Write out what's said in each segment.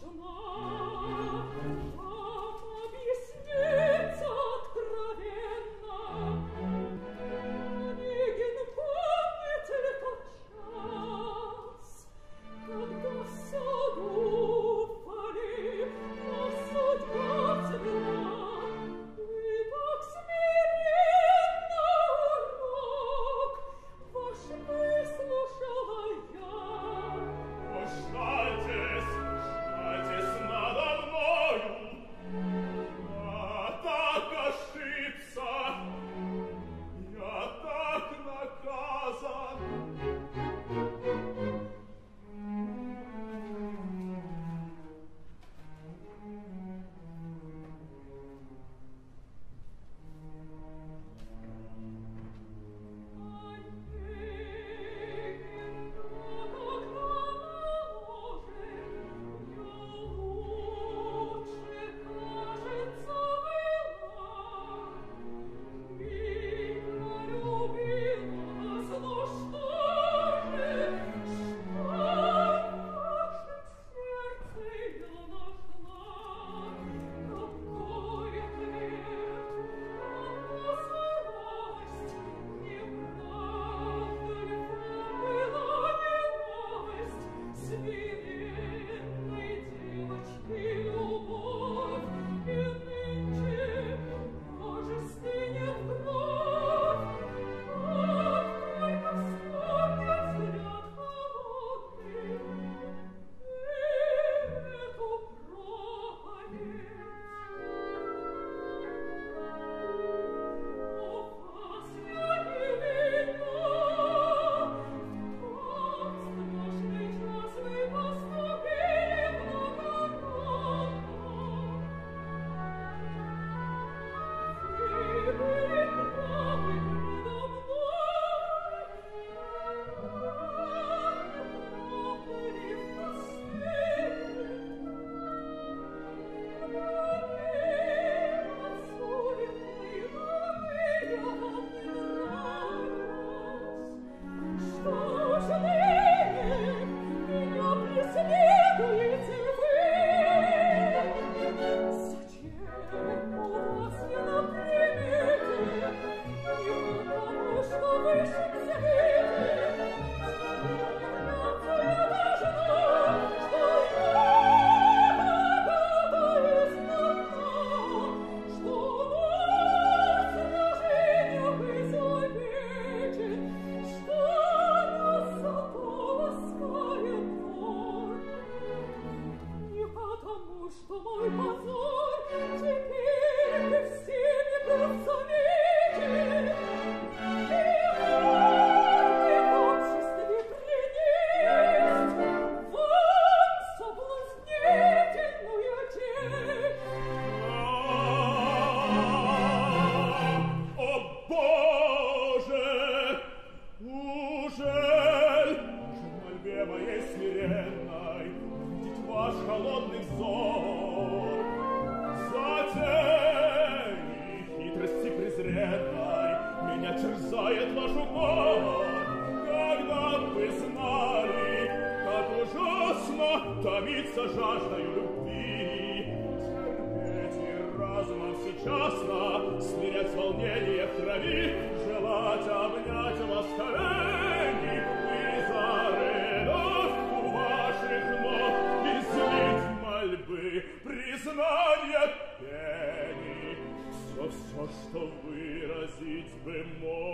je m'en томится жаждою любви. Терпеть и разумом всечасно смирять волнение в крови, желать обнять вас колени и зарыдав у ваших ног, излить мольбы, признание пени. Все, все, что выразить бы мог,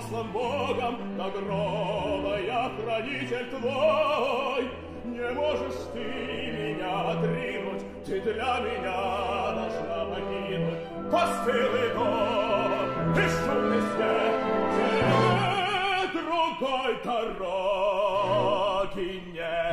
послан Богом, до гроба я хранитель твой. Не можешь ты меня отринуть, ты для меня должна погибнуть. Постылый дом и шумный свет, тебе другой дороги нет.